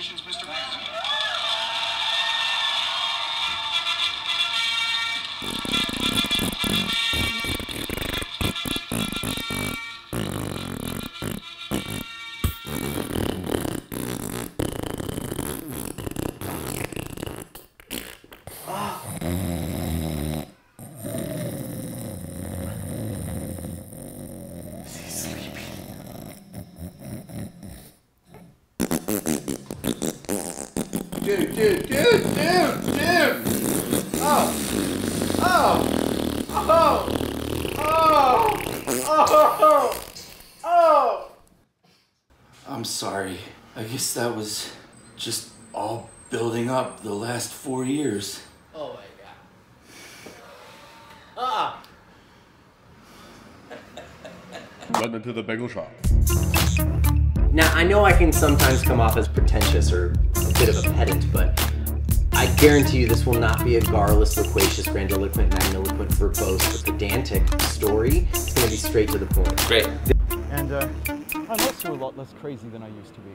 Congratulations, Mr. President. Dude, dude, dude, dude, dude! Oh! Oh! Oh! Oh! Oh! Oh! I'm sorry. I guess that was just all building up the last four years. Oh my god. Ah! Went into the bagel shop. Now, I know I can sometimes come off as pretentious or a bit of a pedant, but I guarantee you this will not be a garrulous, loquacious, grandiloquent, magniloquent, verbose, but pedantic story. It's going to be straight to the point. Great. And uh, I'm also a lot less crazy than I used to be.